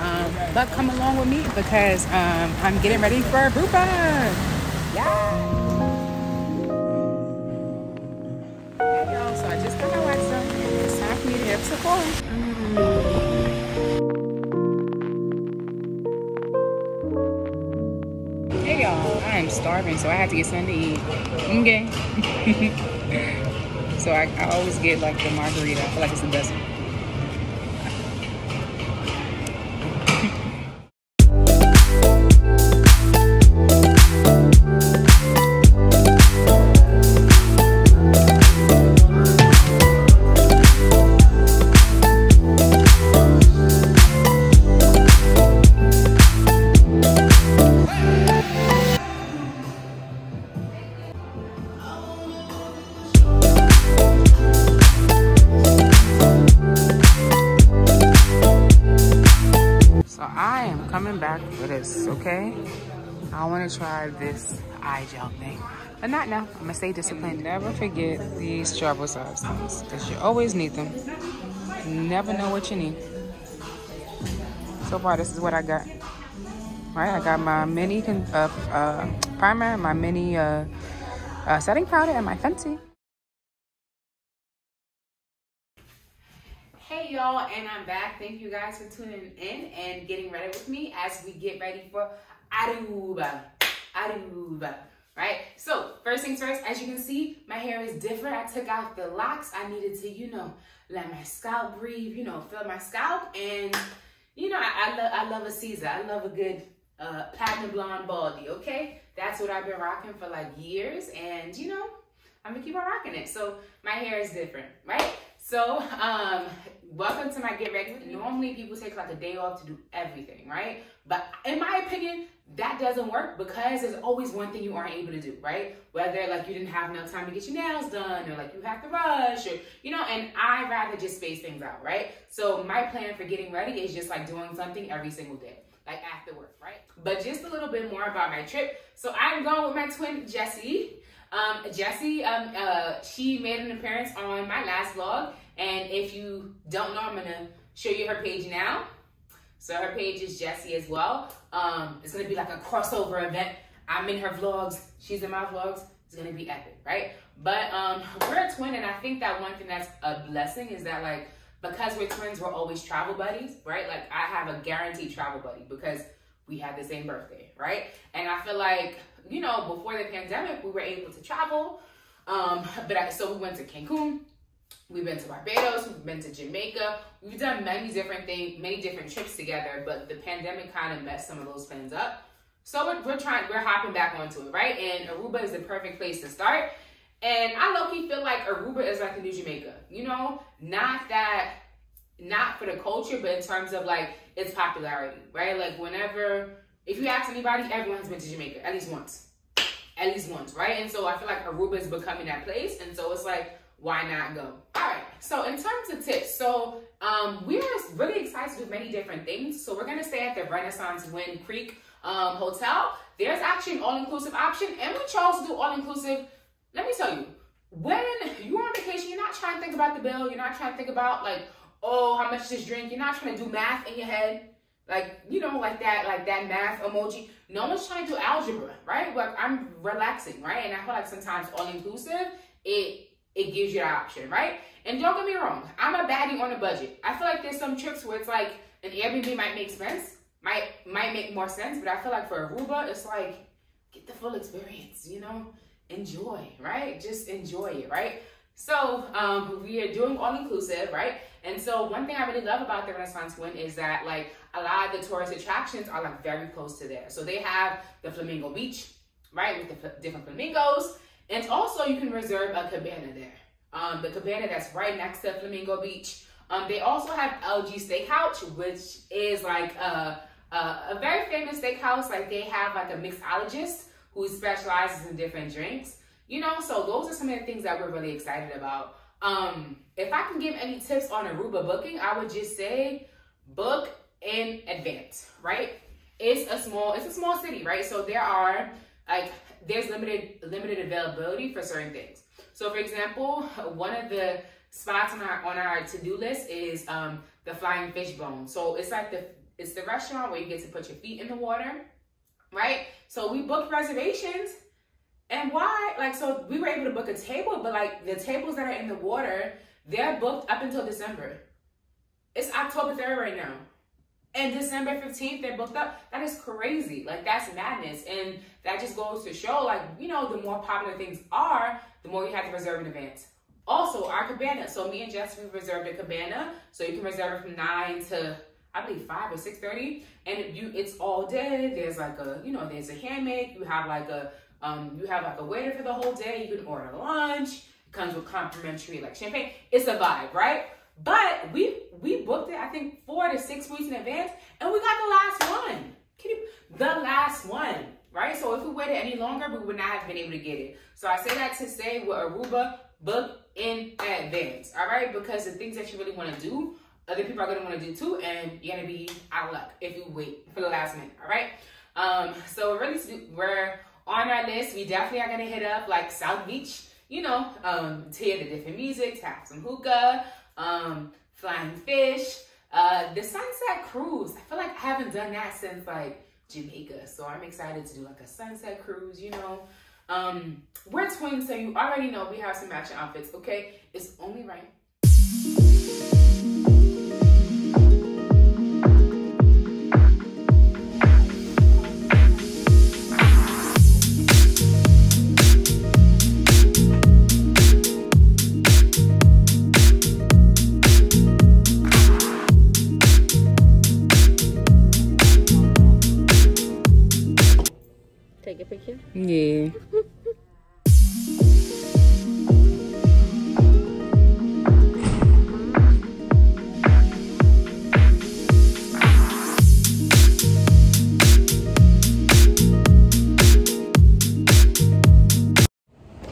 um, but come along with me because um, i'm getting ready for Aruba. yeah. Hey y'all. So i just got my it's time for me to hit hey y'all. I'm starving so i had to get something to eat. Okay. So I, I always get like the margarita. I feel like it's the best one I want to try this eye gel thing. But not now. I'm going to stay disciplined. Never forget these travel size things because you always need them. You never know what you need. So far, this is what I got. All right, I got my mini uh, uh, primer, my mini uh, uh, setting powder, and my Fenty. Hey y'all, and I'm back. Thank you guys for tuning in and getting ready with me as we get ready for Aruba. Aruba. Right? So, first things first, as you can see, my hair is different. I took out the locks. I needed to, you know, let my scalp breathe, you know, feel my scalp. And, you know, I, I, lo I love a Caesar. I love a good uh, platinum blonde baldy, okay? That's what I've been rocking for like years. And, you know, I'm gonna keep on rocking it. So my hair is different, right? So, um, welcome to my Get Ready Normally people take like a day off to do everything, right? But in my opinion, that doesn't work because there's always one thing you aren't able to do, right? Whether like you didn't have enough time to get your nails done or like you have to rush or, you know, and I rather just space things out, right? So my plan for getting ready is just like doing something every single day like after work, right? But just a little bit more about my trip. So I'm going with my twin, Jessie. Um, Jessie, um, uh, she made an appearance on my last vlog. And if you don't know, I'm going to show you her page now. So her page is Jessie as well. Um, it's going to be like a crossover event. I'm in her vlogs. She's in my vlogs. It's going to be epic, right? But um, we're a twin. And I think that one thing that's a blessing is that like, because we're twins, we're always travel buddies, right? Like I have a guaranteed travel buddy because we had the same birthday, right? And I feel like you know, before the pandemic, we were able to travel. Um, but I, so we went to Cancun, we've been to Barbados, we've been to Jamaica. We've done many different things, many different trips together, but the pandemic kind of messed some of those plans up. So we're, we're trying, we're hopping back onto it, right? And Aruba is the perfect place to start. And I low-key feel like Aruba is like a new Jamaica, you know? Not that, not for the culture, but in terms of like its popularity, right? Like whenever if you ask anybody, everyone has been to Jamaica at least once. At least once, right? And so I feel like Aruba is becoming that place. And so it's like, why not go? All right. So in terms of tips, so um, we are really excited to do many different things. So we're to stay at the Renaissance Wind Creek um, Hotel. There's actually an all-inclusive option. And we chose to do all-inclusive. Let me tell you, when you're on vacation, you're not trying to think about the bill. You're not trying to think about like, oh, how much this drink. You're not trying to do math in your head. Like you know like that like that math emoji. No one's trying to do algebra right? Like i'm relaxing right? And i feel like sometimes all inclusive it it gives you the option right? And don't get me wrong i'm a baddie on a budget. I feel like there's some trips where it's like an airbnb might make sense might might make more sense but i feel like for aruba it's like get the full experience you know? Enjoy right? Just enjoy it right so um, we are doing all inclusive, right? And so one thing I really love about the Renaissance Wind is that like a lot of the tourist attractions are like very close to there. So they have the Flamingo Beach, right, with the different flamingos. And also you can reserve a cabana there. Um, the cabana that's right next to Flamingo Beach. Um, they also have LG Steakhouse, which is like a, a, a very famous steakhouse. Like they have like a mixologist who specializes in different drinks. You know, so those are some of the things that we're really excited about. Um, if I can give any tips on Aruba booking, I would just say book in advance, right? It's a small, it's a small city, right? So there are like there's limited limited availability for certain things. So for example, one of the spots on our on our to do list is um, the Flying Fishbone. So it's like the it's the restaurant where you get to put your feet in the water, right? So we booked reservations. And why? Like, so we were able to book a table, but like the tables that are in the water, they're booked up until December. It's October 3rd right now. And December 15th, they're booked up. That is crazy. Like, that's madness. And that just goes to show, like, you know, the more popular things are, the more you have to reserve in advance. Also, our cabana. So me and Jess, we reserved a cabana. So you can reserve it from 9 to, I believe, 5 or 6.30. And you, it's all day. There's like a, you know, there's a hammock. You have like a, um, you have like a waiter for the whole day. You can order lunch. It comes with complimentary like champagne. It's a vibe, right? But we we booked it, I think, four to six weeks in advance, and we got the last one. Can you, the last one, right? So if we waited any longer, we would not have been able to get it. So I say that to say with Aruba, book in advance, all right? Because the things that you really want to do, other people are going to want to do too, and you're going to be out of luck if you wait for the last minute, all right? Um, so we're really, we're on our list. We definitely are to hit up like South Beach, you know, um, to hear the different music, to have some hookah, um, flying fish, uh, the sunset cruise. I feel like I haven't done that since like Jamaica. So I'm excited to do like a sunset cruise, you know. Um, we're twins, so you already know we have some matching outfits, okay? It's only right. Yeah.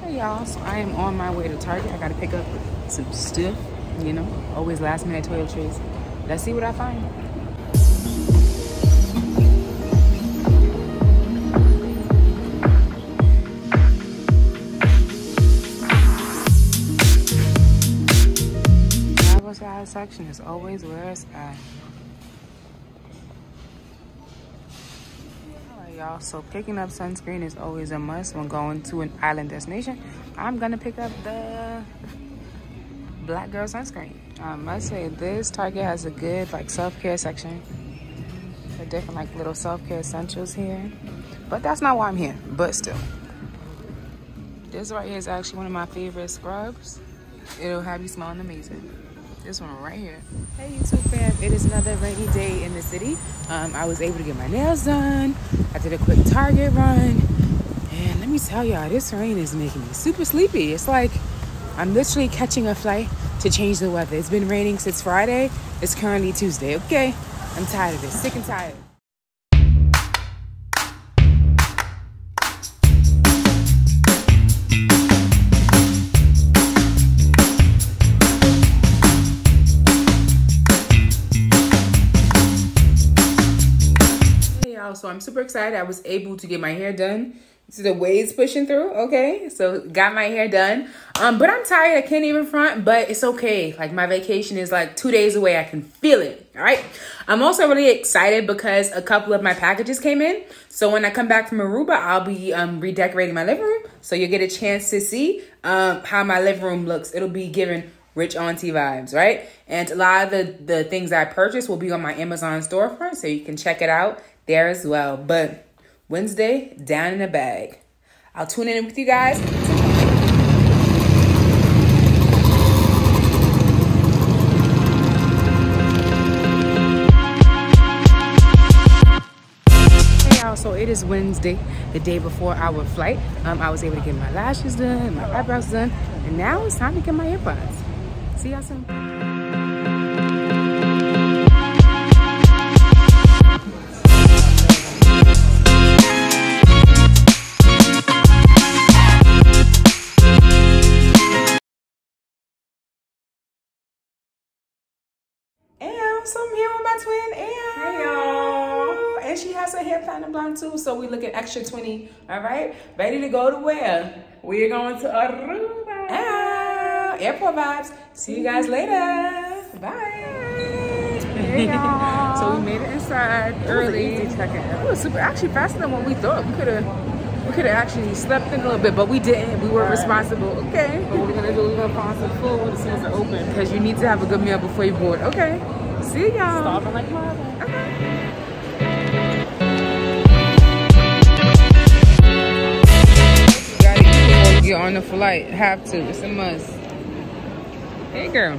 Hey y'all, so I am on my way to Target. I gotta pick up some stuff, you know, always last minute toiletries. Let's see what I find. Side section is always where it's at. Y'all, so picking up sunscreen is always a must when going to an island destination. I'm gonna pick up the Black Girl sunscreen. Um, I must say this Target has a good like self-care section. The different like little self-care essentials here. But that's not why I'm here, but still. This right here is actually one of my favorite scrubs. It'll have you smelling amazing. This one right here. Hey YouTube fam, it is another rainy day in the city. Um, I was able to get my nails done. I did a quick Target run. And let me tell y'all, this rain is making me super sleepy. It's like I'm literally catching a flight to change the weather. It's been raining since Friday. It's currently Tuesday, okay? I'm tired of this, sick and tired. So I'm super excited. I was able to get my hair done. See the waves pushing through, okay? So got my hair done. Um, but I'm tired, I can't even front, but it's okay. Like my vacation is like two days away. I can feel it, all right? I'm also really excited because a couple of my packages came in. So when I come back from Aruba, I'll be um, redecorating my living room. So you'll get a chance to see um, how my living room looks. It'll be given rich auntie vibes, right? And a lot of the, the things I purchased will be on my Amazon storefront, so you can check it out there as well. But Wednesday, down in the bag. I'll tune in with you guys. so it is Wednesday, the day before our flight. Um, I was able to get my lashes done, my eyebrows done, and now it's time to get my earbuds. See y'all soon. And she has her hair platinum blonde too, so we look at extra 20. All right, ready to go to where? We're going to Aruba. Ah. Airport vibes. See you guys later. Bye. Hey, so we made it inside early. It was super, actually faster than what we thought. We could have, we could have actually slept in a little bit, but we didn't. We were right. responsible. Okay. But what we're gonna do? We're gonna find some food as soon as they're open. Because you need to have a good meal before you board. Okay. See y'all. Starving like mother. Okay. Get on the flight. Have to. It's a must. Hey, girl.